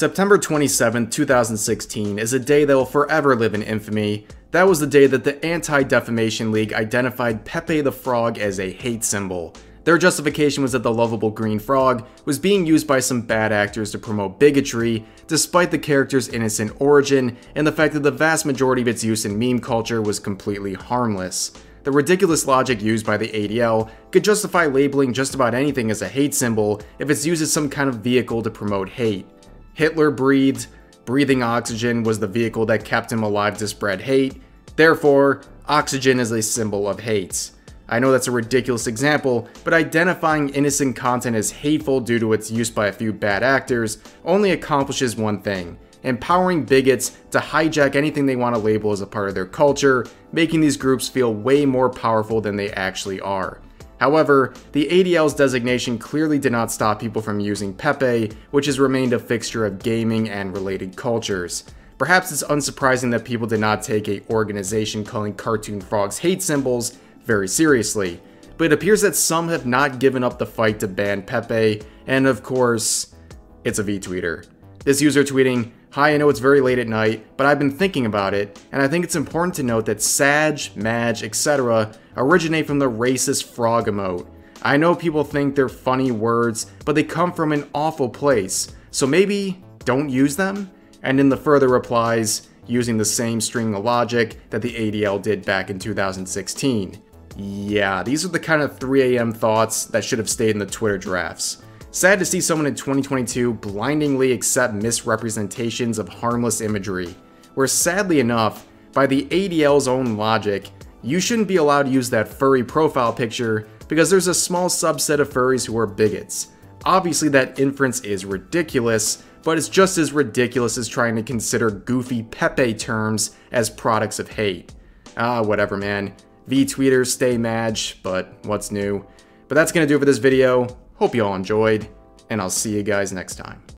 September 27, 2016 is a day that will forever live in infamy. That was the day that the Anti-Defamation League identified Pepe the Frog as a hate symbol. Their justification was that the lovable green frog was being used by some bad actors to promote bigotry, despite the character's innocent origin and the fact that the vast majority of its use in meme culture was completely harmless. The ridiculous logic used by the ADL could justify labeling just about anything as a hate symbol if it's used as some kind of vehicle to promote hate. Hitler breathed, breathing oxygen was the vehicle that kept him alive to spread hate, therefore, oxygen is a symbol of hate. I know that's a ridiculous example, but identifying innocent content as hateful due to its use by a few bad actors only accomplishes one thing empowering bigots to hijack anything they want to label as a part of their culture, making these groups feel way more powerful than they actually are. However, the ADL's designation clearly did not stop people from using Pepe, which has remained a fixture of gaming and related cultures. Perhaps it's unsurprising that people did not take a organization calling cartoon frogs hate symbols very seriously, but it appears that some have not given up the fight to ban Pepe, and of course, it's a V-tweeter. This user tweeting, Hi, I know it's very late at night, but I've been thinking about it, and I think it's important to note that Sadge, Madge, etc. originate from the racist frog emote. I know people think they're funny words, but they come from an awful place, so maybe don't use them? And in the further replies, using the same string of logic that the ADL did back in 2016. Yeah, these are the kind of 3am thoughts that should have stayed in the Twitter drafts. Sad to see someone in 2022 blindingly accept misrepresentations of harmless imagery, where sadly enough, by the ADL's own logic, you shouldn't be allowed to use that furry profile picture because there's a small subset of furries who are bigots. Obviously that inference is ridiculous, but it's just as ridiculous as trying to consider goofy Pepe terms as products of hate. Ah, whatever man. V-tweeters stay Madge, but what's new? But that's gonna do it for this video. Hope you all enjoyed, and I'll see you guys next time.